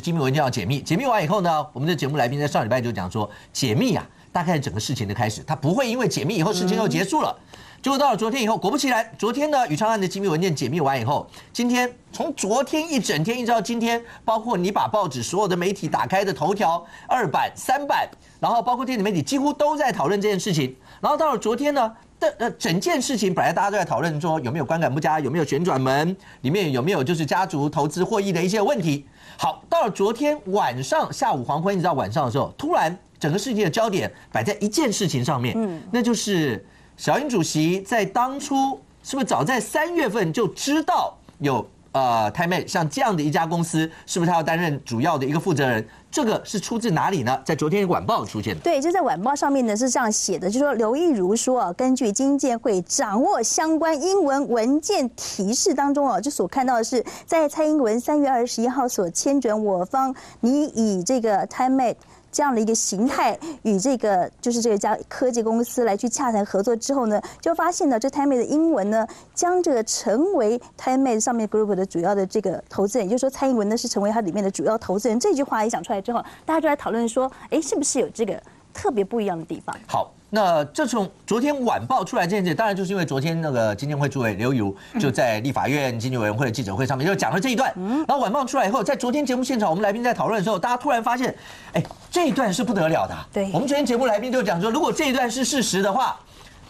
机密文件要解密，解密完以后呢，我们的节目来宾在上礼拜就讲说，解密啊，大概整个事情的开始，它不会因为解密以后事情就结束了。结果到了昨天以后，果不其然，昨天呢，宇昌案的机密文件解密完以后，今天从昨天一整天一直到今天，包括你把报纸所有的媒体打开的头条、二版、三版，然后包括电子媒体几乎都在讨论这件事情。然后到了昨天呢，的呃整件事情本来大家都在讨论说有没有观感不佳，有没有旋转门，里面有没有就是家族投资获益的一些问题。好，到了昨天晚上下午黄昏一直到晚上的时候，突然整个世界的焦点摆在一件事情上面，嗯，那就是小英主席在当初是不是早在三月份就知道有呃台妹像这样的一家公司，是不是他要担任主要的一个负责人？这个是出自哪里呢？在昨天晚报出现的。对，就在晚报上面呢是这样写的，就说刘亦如说啊，根据金建会掌握相关英文文件提示当中啊，就所看到的是，在蔡英文三月二十一号所签准我方，你以这个 TimeMate。这样的一个形态与这个就是这家科技公司来去洽谈合作之后呢，就发现呢，这 Time 的英文呢，将这个成为 Time 上面 Group 的主要的这个投资人，也就是说蔡英文呢是成为它里面的主要投资人。这句话一讲出来之后，大家就来讨论说，哎，是不是有这个特别不一样的地方？好。那这从昨天晚报出来这件事，当然就是因为昨天那个经监会主委刘友就在立法院经济委员会的记者会上面就讲了这一段。然后晚报出来以后，在昨天节目现场，我们来宾在讨论的时候，大家突然发现，哎，这一段是不得了的。对，我们昨天节目来宾就讲说，如果这一段是事实的话，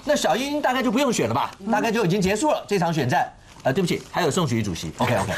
那小英大概就不用选了吧，大概就已经结束了这场选战。呃，对不起，还有宋楚瑜主席，OK OK，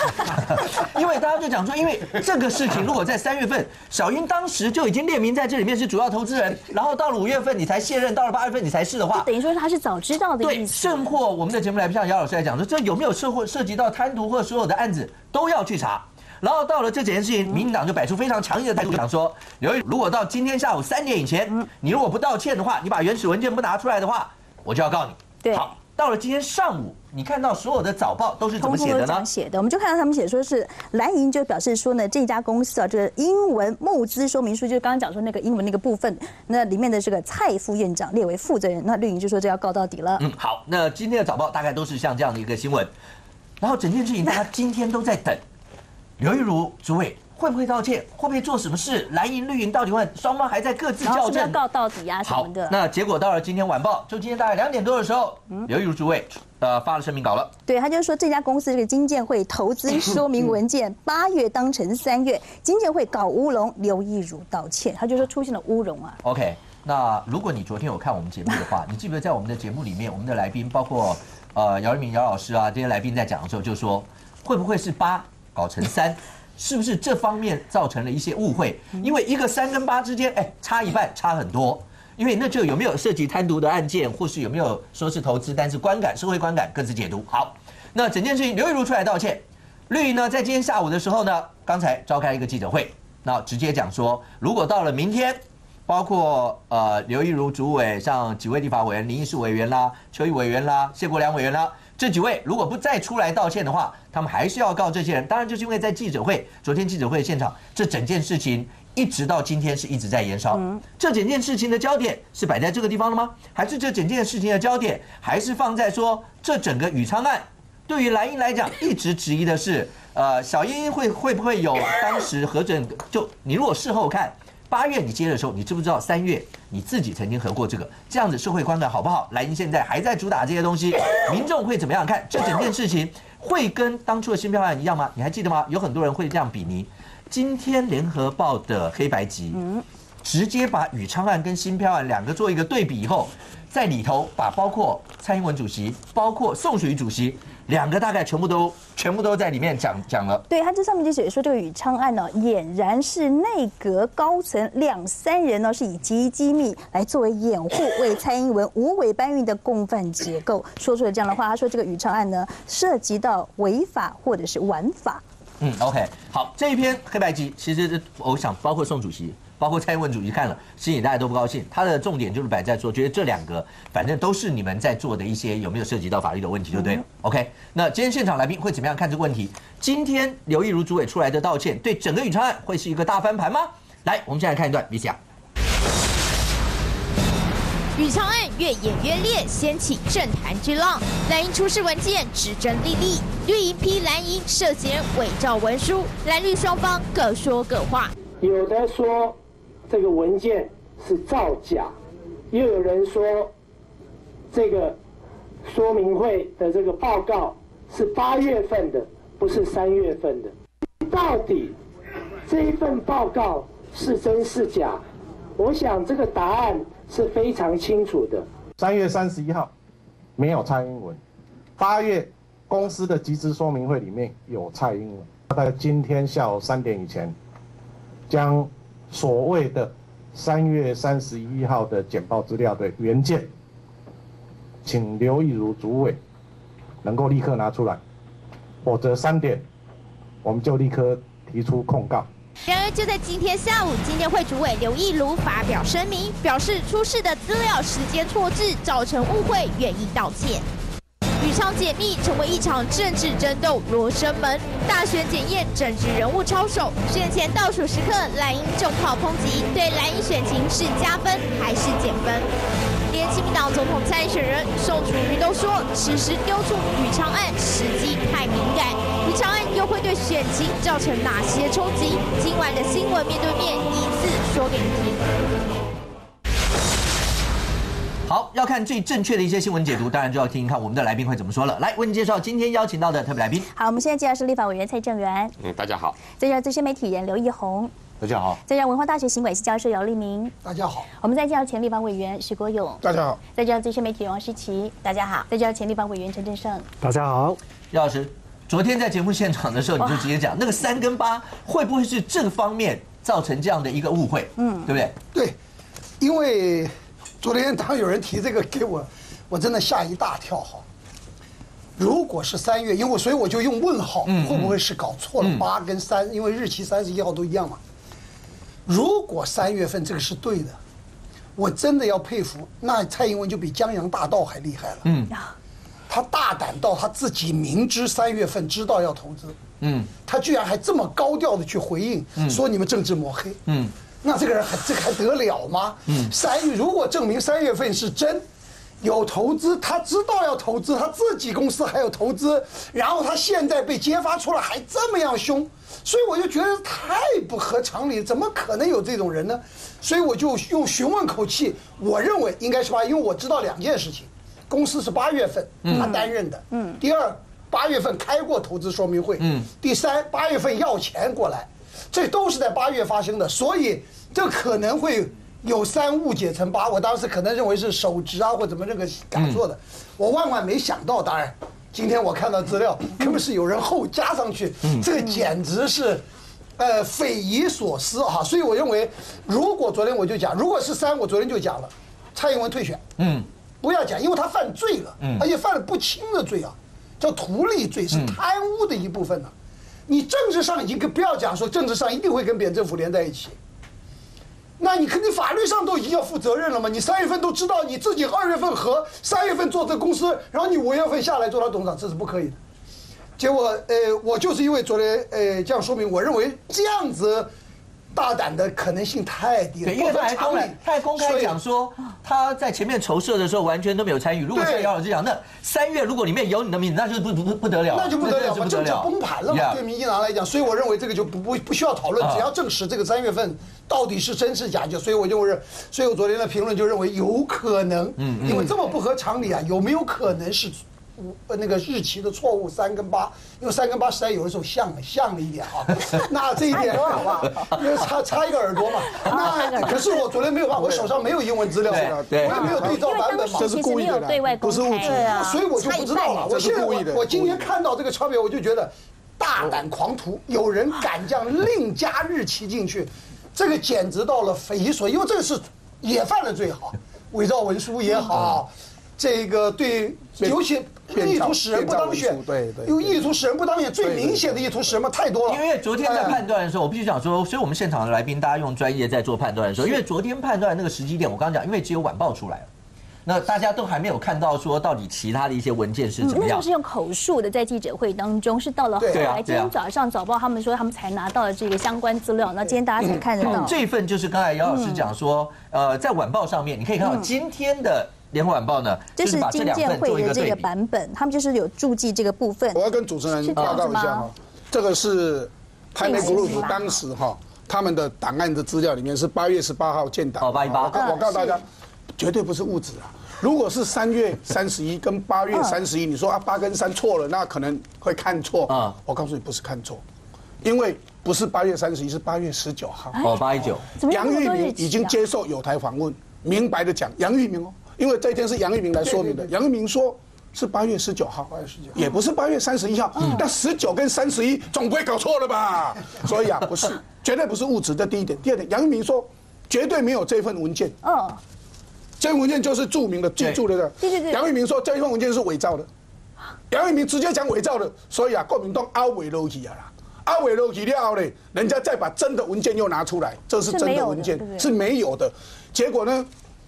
因为大家就讲说，因为这个事情如果在三月份，小英当时就已经列明在这里面是主要投资人，然后到了五月份你才卸任，到了八月份你才是的话，等于说他是早知道的意思。对，甚或我们的节目来宾像姚老师来讲说，这有没有涉或涉及到贪渎或所有的案子都要去查，然后到了这几件事情，民进党就摆出非常强硬的态度想说，由于如果到今天下午三点以前，你如果不道歉的话，你把原始文件不拿出来的话，我就要告你。对。好。到了今天上午，你看到所有的早报都是怎么写的呢？写的，我们就看到他们写说是蓝营就表示说呢，这家公司啊，这个英文募资说明书，就是刚刚讲说那个英文那个部分，那里面的这个蔡副院长列为负责人，那绿营就说这要告到底了。嗯，好，那今天的早报大概都是像这样的一个新闻，然后整件事情大家今天都在等刘玉如主委。会不会道歉？会不会做什么事？蓝营绿营到底会双方还在各自较真，告到底啊什么的。那结果到了今天晚报，就今天大概两点多的时候，刘玉如主委呃发了声明稿了。对他就是说这家公司这个金建会投资说明文件 八月当成三月，金建会搞乌龙，刘亦如道歉，他就说出现了乌龙啊。OK，那如果你昨天有看我们节目的话，你记不记得在我们的节目里面，我们的来宾包括呃姚一鸣姚老师啊这些来宾在讲的时候就说，会不会是八搞成三？是不是这方面造成了一些误会？因为一个三跟八之间，哎，差一半，差很多。因为那就有没有涉及贪渎的案件，或是有没有说是投资，但是观感、社会观感各自解读。好，那整件事情刘玉如出来道歉，绿营呢在今天下午的时候呢，刚才召开一个记者会，那直接讲说，如果到了明天，包括呃刘玉如主委，像几位立法委员、林义树委员啦、邱毅委员啦、谢国良委员啦。这几位如果不再出来道歉的话，他们还是要告这些人。当然，就是因为在记者会，昨天记者会现场，这整件事情一直到今天是一直在延烧。嗯这整件事情的焦点是摆在这个地方了吗？还是这整件事情的焦点还是放在说这整个宇昌案？对于蓝英来讲，一直质疑的是，呃，小英会会不会有当时核准？就你如果事后看。八月你接的时候，你知不知道三月你自己曾经合过这个？这样子社会观感好不好？莱茵现在还在主打这些东西，民众会怎么样看？这整件事情会跟当初的新票案一样吗？你还记得吗？有很多人会这样比拟。今天联合报的黑白集，直接把宇昌案跟新票案两个做一个对比以后，在里头把包括蔡英文主席，包括宋楚瑜主席。两个大概全部都全部都在里面讲讲了。对他这上面就写说，这个宇昌案呢，俨然是内阁高层两三人呢，是以极机密来作为掩护，为蔡英文无尾搬运的共犯结构，说出了这样的话。他说，这个宇昌案呢，涉及到违法或者是玩法。嗯，OK，好，这一篇黑白机，其实我想包括宋主席。包括蔡英文主席看了，心里大家都不高兴。他的重点就是摆在说，觉得这两个反正都是你们在做的一些有没有涉及到法律的问题，就对了。OK，那今天现场来宾会怎么样看这个问题？今天刘亦如主委出来的道歉，对整个宇昌案会是一个大翻盘吗？来，我们先来看一段 VCR。宇昌案越演越烈，掀起政坛巨浪。蓝营出示文件，指证莉莉，绿营批蓝营涉嫌伪造文书，蓝绿双方各说各话。有的说这个文件是造假，又有人说这个说明会的这个报告是八月份的，不是三月份的。到底这一份报告是真是假？我想这个答案是非常清楚的。三月三十一号没有蔡英文，八月公司的集资说明会里面有蔡英文。在今天下午三点以前，将所谓的三月三十一号的简报资料的原件，请刘义如主委能够立刻拿出来，否则三点我们就立刻提出控告。然而，就在今天下午，今天会主委刘义如发表声明，表示出示的资料时间错置，造成误会，愿意道歉。宇昌解密成为一场政治争斗罗生门，大选检验政治人物操守。选前倒数时刻，蓝营重炮抨击，对蓝营选情是加分还是减分？连亲民党总统参选人宋楚瑜都说，此时丢出宇昌案时机太敏感。宇昌案又会对选情造成哪些冲击？今晚的新闻面对面一次说给你听好，要看最正确的一些新闻解读，当然就要听一看我们的来宾会怎么说了。来为您介绍今天邀请到的特别来宾。好，我们现在介绍是立法委员蔡正元，嗯，大家好，再介绍资深媒体人刘义宏，大家好，再介绍文化大学行管系教授姚立明，大家好，我们再介绍前立法委员徐国勇，大家好，再介绍资深媒体人王诗琪，大家好，再介绍前立法委员陈振胜，大家好。姚老师，昨天在节目现场的时候，你就直接讲那个三跟八会不会是这个方面造成这样的一个误会？嗯，对不对？对，因为昨天当有人提这个给我，我真的吓一大跳哈。如果是三月，因为所以我就用问号，会不会是搞错了八跟三？因为日期三十一号都一样嘛。如果三月份这个是对的，我真的要佩服，那蔡英文就比江洋大盗还厉害了。嗯，他大胆到他自己明知三月份知道要投资，嗯，他居然还这么高调的去回应，说你们政治抹黑，嗯，那这个人还这个还得了吗？嗯，三月如果证明三月份是真。有投资，他知道要投资，他自己公司还有投资，然后他现在被揭发出来还这么样凶，所以我就觉得太不合常理，怎么可能有这种人呢？所以我就用询问口气，我认为应该是吧，因为我知道两件事情，公司是八月份他担任的，嗯，第二八月份开过投资说明会，嗯，第三八月份要钱过来，这都是在八月发生的，所以这可能会。有三误解成八，我当时可能认为是手值啊，或怎么这个改错的，我万万没想到。当然，今天我看到资料，根本是有人后加上去，这个简直是，呃，匪夷所思哈。所以我认为，如果昨天我就讲，如果是三，我昨天就讲了，蔡英文退选，嗯，不要讲，因为他犯罪了，嗯，而且犯了不轻的罪啊，叫图利罪，是贪污的一部分呢。你政治上已经跟不要讲说政治上一定会跟扁政府连在一起。那你肯定法律上都已经要负责任了嘛？你三月份都知道你自己二月份和三月份做这公司，然后你五月份下来做他董事长，这是不可以的。结果，呃，我就是因为昨天，呃，这样说明，我认为这样子。大胆的可能性太低了，对，因为他还公开，他还公开讲说他在前面筹设的时候完全都没有参与。如果像姚老师讲，那三月如果里面有你的名字，那就不不不得了，那就不得了，政治崩盘了嘛。对民进党来讲，所以我认为这个就不不不需要讨论，只要证实这个三月份到底是真是假就。所以我就认，所以我昨天的评论就认为有可能，嗯，因为这么不合常理啊，有没有可能是？五呃那个日期的错误三跟八，因为三跟八实在有的时候像像了一点啊，那这一点好吧？因为差差一个耳朵嘛。那可是我昨天没有办法，我手上没有英文资料，我也没有对照版本嘛。这是故意的，不是误解，所以我就不知道了。我现在我今天看到这个钞票，我就觉得大胆狂徒，有人敢这样另加日期进去，这个简直到了匪夷所，因为这个是也犯了罪哈，伪造文书也好。这个对，尤其意图使人不当选，对对，有意图使人不当选，最明显的意图使人嘛太多了。因为昨天在判断的时候，我必须讲说，所以我们现场的来宾大家用专业在做判断的时候，因为昨天判断那个时机点，我刚刚讲，因为只有晚报出来了，那大家都还没有看到说到底其他的一些文件是怎么样那时候是。用口述的，在记者会当中，是到了后来，今天早上早报他们说他们才拿到了这个相关资料，那今天大家才看得到。这份就是刚才姚老师讲说，呃，在晚报上面你可以看到今天的联合晚报呢，就是把这经建两份做会的这个。版本，他们就是有注记这个部分我。要跟主持人报告一下哈，这个是台美这个是 Group 当时哈他们的档案的资料里面是八月十八号建档。哦818我告我告诉大家是，绝对不是误指啊。如果是三月三十一跟八月三十一，你说啊八跟三错了，那可能会看错啊啊。我告诉你，不是看错，因为不是八月三十一，是八月十九号。哦，八一九，杨玉明已经啊接受有台访问，明白的讲，杨玉明哦，因为这一天是杨玉明来说明的。杨玉明说是八月十九号，八月十九也不是八月三十一号。但十九跟三十一总不会搞错了吧？所以啊，不是，绝对不是误指。这第一点，第二点，杨玉明说绝对没有这份文件，嗯，这份文件就是著名的记住了的。对对对杨玉明说这一份文件是伪造的，杨玉明直接讲伪造的，所以啊，国民党凹伪落去啊啦。阿伟落去了后呢，人家再把真的文件又拿出来，这是真的文件是没有的。结果呢，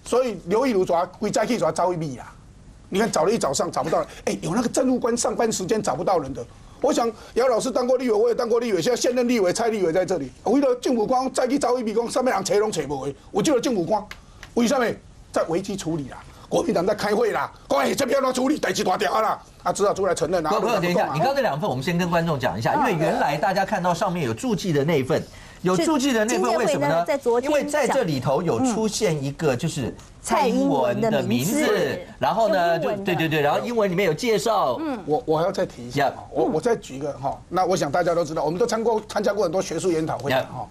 所以刘义如抓归再去抓招一米啦。你看找了一早上找不到人，哎，有那个政务官上班时间找不到人的。我想姚老师当过立委，我也当过立委，现在现任立委蔡立委在这里。为了政府官再去招一米工上面人找拢找不回，我就有政府官，为什么？在危机处理啦。国民党在开会啦，讲哎，这边要处理，代志大条啦，他只好出来承认啊。不不，等一下，你刚才两份我们先跟观众讲一下，因为嗯原来大家看到上面有注记的那一份，有注记的那份为什么呢？在昨天因为在这里头有出现一个就是蔡英文的名字然后呢对对对，然后英文里面有介绍，嗯，我我还要再提一下，我我再举一个哈，那我想大家都知道，我们都参过参加过很多学术研讨会 Yeah 哈。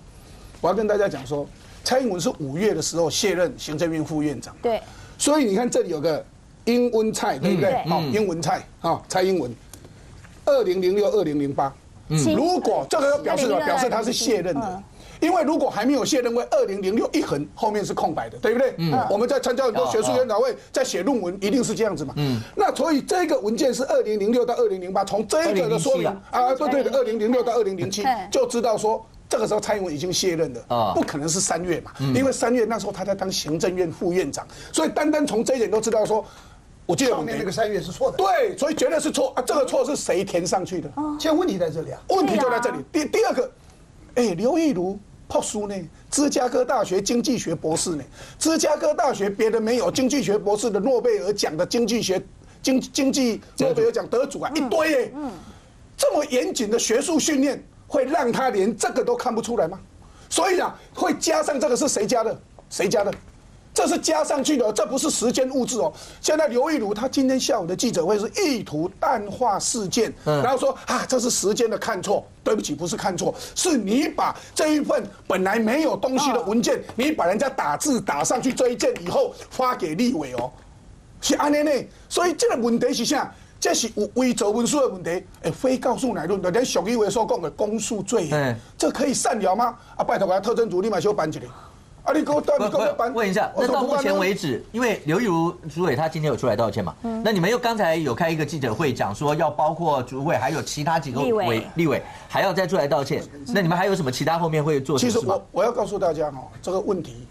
我要跟大家讲说，蔡英文是五月的时候卸任行政院副院长，对，所以你看这里有个英文蔡，对不对？嗯好，英文蔡啊，蔡英文，二零零六、二零零八，亲如果这个表示什么？表示他是卸任的。嗯。因为如果还没有卸任，为二零零六一横后面是空白的，对不对？嗯，我们在参加很多学术研讨会，在写论文，一定是这样子嘛。嗯，那所以这个文件是二零零六到二零零八，从这个的说明啊，对对的，二零零六到二零零七 就知道说。这个时候蔡英文已经卸任了啊。不可能是三月嘛，因为三月那时候他在当行政院副院长，所以单单从这一点都知道说，我记得我上面那个三月是错的。对，所以绝对是错啊！这个错是谁填上去的？现在问题在这里啊，问题就在这里。第第二个，哎，刘玉如破书呢，芝加哥大学经济学博士呢，芝加哥大学别的没有，经济学博士的诺贝尔奖的经济学经经济诺贝尔奖得主啊，一堆哎，这么严谨的学术训练，会让他连这个都看不出来吗？所以啊，会加上这个是谁加的？谁加的？这是加上去的，这不是时间物质哦。现在刘玉如他今天下午的记者会是意图淡化事件，然后说啊，这是时间的看错。对不起，不是看错，是你把这一份本来没有东西的文件，你把人家打字打上去这一件以后发给立委哦，是安尼呢。所以这个问题是啥？这是有伪造文书的问题，哎，非告诉乃论的，连俗语话所讲的公诉罪嗯，这可以善了吗？啊，拜托我特侦组立马修办起来。啊，你给我到不你给我办。问一下，那到目前为止，因为刘玉如主委他今天有出来道歉嘛？嗯那你们又刚才有开一个记者会，讲说要包括主委还有其他几个立委委立委还要再出来道歉。那你们还有什么其他后面会做什其实我？我要告诉大家哦，这个问题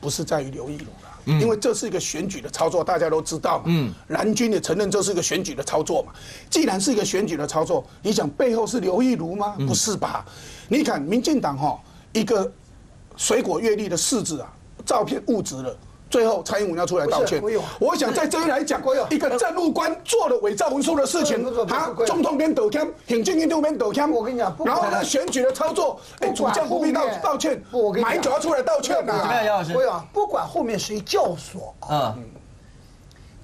不是在于刘玉如啦，因为这是一个选举的操作，大家都知道嘛。嗯，蓝军也承认这是一个选举的操作嘛。既然是一个选举的操作，你想背后是刘义儒吗？不是吧？你看民进党哈，一个水果月历的柿子啊，照片误植了。最后，蔡英文要出来道歉。我想在这里来讲一个政务官做了伪造文书的事情不是不是不，是他国友总统边抖枪，行政院边抖枪。我跟你讲然后呢，选举的操作，哎，主将不必道道歉买酒要出来道歉怎么样，呐。姚老师不管后面谁教唆啊，嗯，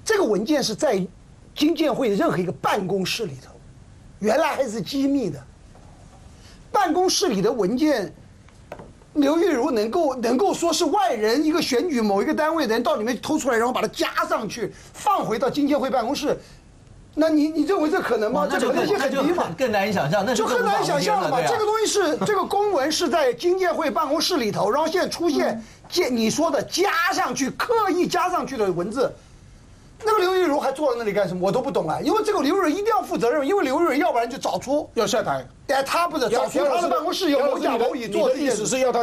这个文件是在金建会的任何一个办公室里头，原来还是机密的。办公室里的文件，刘玉如能够能够说是外人一个选举某一个单位的人到里面偷出来，然后把它加上去，放回到金建会办公室，那你你认为这可能吗这可能性很低嘛更。难以想象，那就更难以想象了嘛。这个东西是 这个公文是在经建会办公室里头，然后现在出现建你说的加上去刻意加上去的文字，那个刘玉茹还坐在那里干什么？我都不懂啊。因为这个刘玉茹一定要负责任，因为刘玉茹要不然就找出，要下台。哎，他不是找出他的办公室有某甲某乙做的意思。是要他